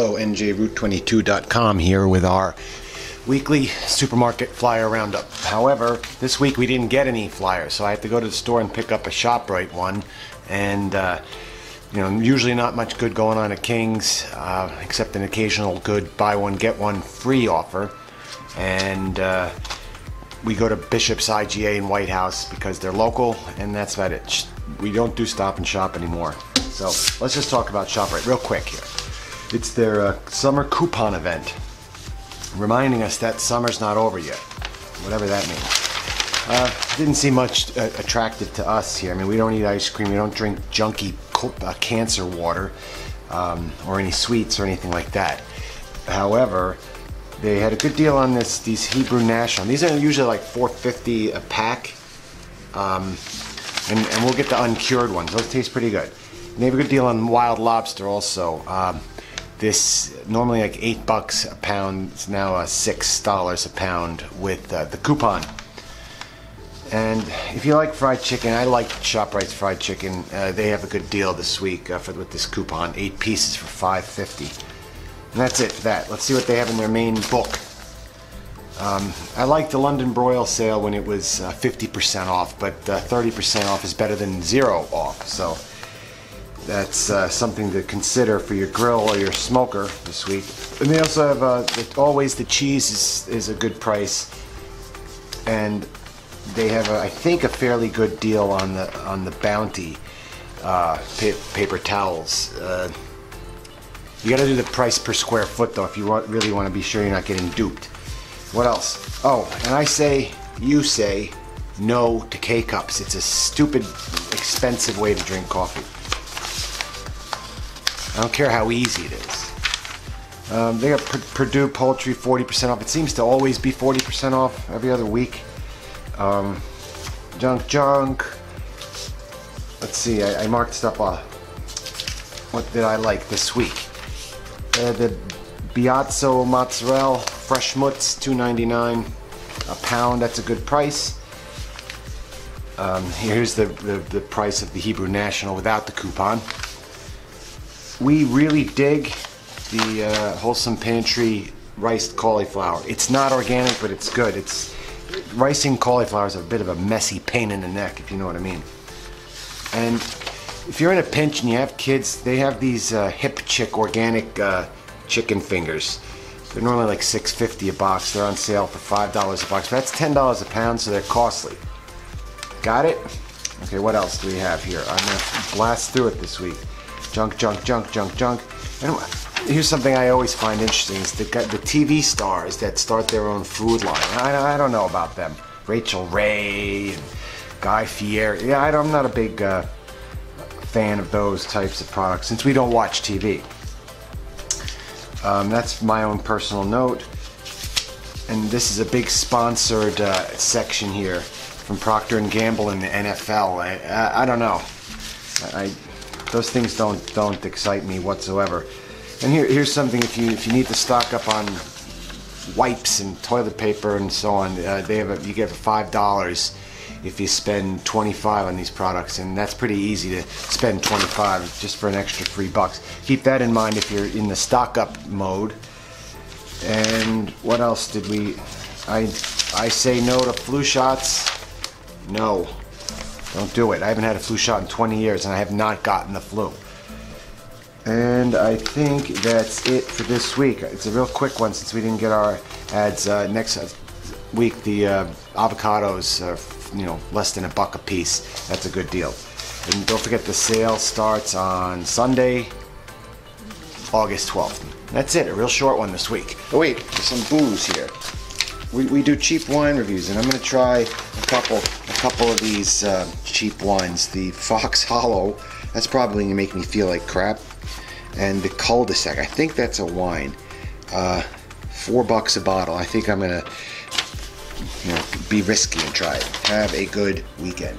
Hello, NJRoute22.com here with our weekly supermarket flyer roundup. However, this week we didn't get any flyers, so I have to go to the store and pick up a ShopRite one. And, uh, you know, usually not much good going on at King's, uh, except an occasional good buy one, get one free offer. And, uh, we go to Bishop's IGA in White House because they're local, and that's about it. We don't do stop and shop anymore. So let's just talk about ShopRite real quick here. It's their uh, summer coupon event, reminding us that summer's not over yet, whatever that means. Uh, didn't seem much uh, attractive to us here. I mean, we don't eat ice cream, we don't drink junky uh, cancer water um, or any sweets or anything like that. However, they had a good deal on this these Hebrew National. These are usually like 450 a pack. Um, and, and, we'll get the uncured ones. Those taste pretty good. And they have a good deal on wild lobster also. Um, this normally like eight bucks a pound. It's now uh, six dollars a pound with uh, the coupon. And if you like fried chicken, I like Shoprite's fried chicken. Uh, they have a good deal this week uh, for, with this coupon. Eight pieces for 5.50. And that's it for that. Let's see what they have in their main book. Um, I liked the London Broil sale when it was 50% uh, off, but 30% uh, off is better than zero off. So that's uh, something to consider for your grill or your smoker this week. And they also have, uh, always the cheese is, is a good price. And they have, a, I think, a fairly good deal on the on the Bounty uh, pa paper towels. Uh, you got to do the price per square foot though if you want, really want to be sure you're not getting duped. What else? Oh, and I say, you say, no to K-Cups. It's a stupid, expensive way to drink coffee. I don't care how easy it is. Um, they got P Perdue Poultry 40% off. It seems to always be 40% off every other week. Um, junk Junk. Let's see, I, I marked stuff off. What did I like this week? Uh, the Biazzo mozzarella fresh mutz 2.99 a pound that's a good price um, here's the, the, the price of the Hebrew National without the coupon we really dig the uh, Wholesome Pantry riced cauliflower it's not organic but it's good it's ricing cauliflower is a bit of a messy pain in the neck if you know what I mean and if you're in a pinch and you have kids, they have these uh, hip chick organic uh, chicken fingers. They're normally like $6.50 a box. They're on sale for $5 a box. That's $10 a pound, so they're costly. Got it? Okay, what else do we have here? I'm gonna blast through it this week. Junk, junk, junk, junk, junk. And here's something I always find interesting: is the the TV stars that start their own food line. I, I don't know about them. Rachael Ray, and Guy Fieri. Yeah, I am not a big uh, fan of those types of products since we don't watch TV. Um, that's my own personal note. And this is a big sponsored uh, section here from Procter and Gamble and the NFL. I, I, I don't know. I, those things don't don't excite me whatsoever. And here, here's something if you if you need to stock up on wipes and toilet paper and so on, uh, they have a, you get for five dollars if you spend 25 on these products and that's pretty easy to spend 25 just for an extra three bucks. Keep that in mind if you're in the stock up mode. And what else did we I I say no to flu shots? No don't do it I haven't had a flu shot in 20 years and I have not gotten the flu and I think that's it for this week. It's a real quick one since we didn't get our ads. Uh, next week, the uh, avocados are you know, less than a buck a piece. That's a good deal. And don't forget the sale starts on Sunday, August 12th. That's it, a real short one this week. Oh wait, there's some booze here. We, we do cheap wine reviews, and I'm gonna try a couple couple of these uh, cheap wines. The Fox Hollow, that's probably gonna make me feel like crap. And the Cul-de-sac, I think that's a wine. Uh, four bucks a bottle. I think I'm gonna you know, be risky and try it. Have a good weekend.